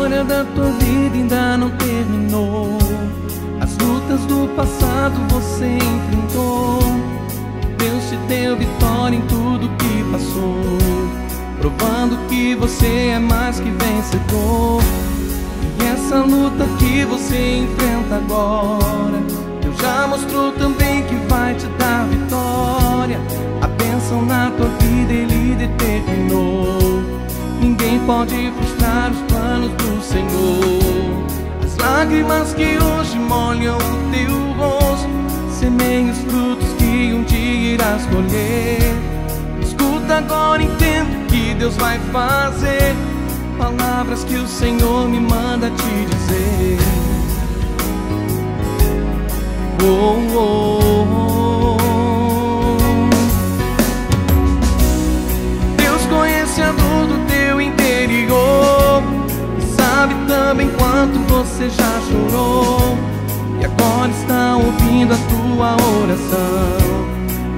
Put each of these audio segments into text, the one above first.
história da tua vida ainda não terminou. As lutas do passado você enfrentou. Deus te deu vitória em tudo que passou, provando que você é mais que vencedor. E essa luta que você enfrenta agora, Deus já mostrou também que vai te dar vitória. A bênção na tua vida ele determinou. Pode frustrar os planos do Senhor. As lágrimas que hoje molham o teu rosto, semeiem os frutos que um dia irás colher. Escuta agora, entendo que Deus vai fazer. Palavras que o Senhor me manda te dizer. Oh, oh. Quanto você já chorou. E agora está ouvindo a tua oração.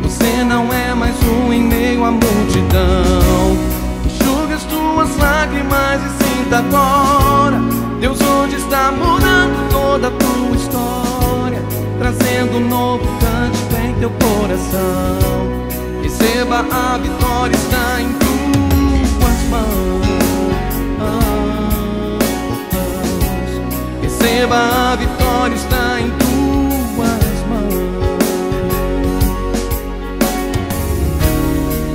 Você não é mais um em meio à multidão. Enxuga as tuas lágrimas e sinta agora. Deus hoje está mudando toda a tua história. Trazendo um novo cântico em teu coração. Receba a vitória, está em Receba a vitória, está em tuas mãos.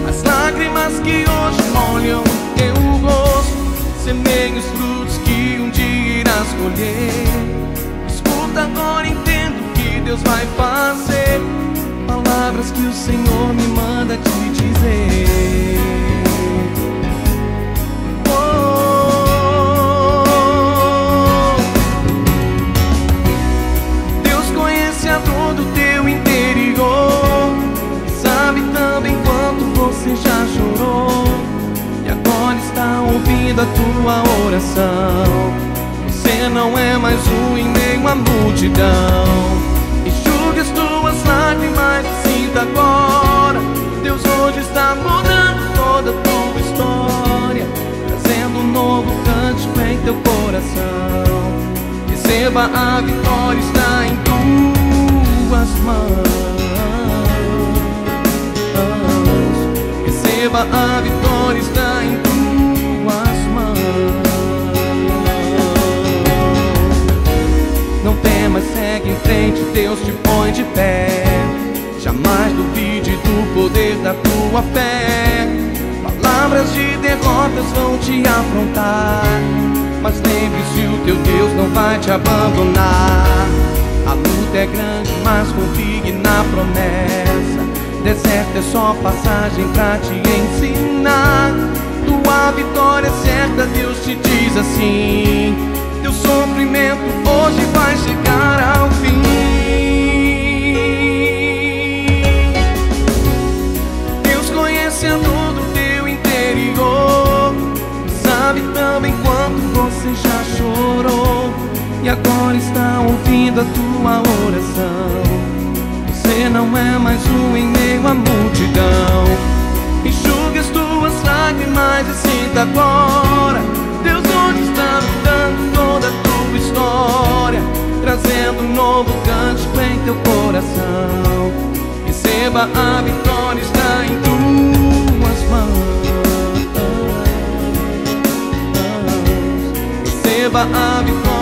As lágrimas que hoje molham o teu rosto, semeiam os frutos que um dia irás colher. Escuta agora, entendo que Deus vai fazer. Palavras que o Senhor me manda ouvindo a tua oração. Você não é mais um em meio à multidão. Enxugue as tuas lágrimas e sinta agora. Deus hoje está mudando toda a tua história. Trazendo um novo cântico em teu coração. Receba a vitória, está em tuas mãos. Receba a vitória, Deus te põe de pé. Jamais duvide do poder da tua fé. Palavras de derrotas vão te afrontar. Mas lembre-se, o teu Deus não vai te abandonar. A luta é grande, mas confie na promessa. Deserto é só passagem pra te ensinar. Tua vitória é certa, Deus te diz assim. Teu sofrimento hoje vai chegar ao fim. Já chorou. E agora está ouvindo a tua oração. Você não é mais um em meio à multidão. Enxugue as tuas lágrimas e sinta agora. Deus hoje está mudando toda a tua história. Trazendo um novo cântico em teu coração. Receba a vitória, viva a.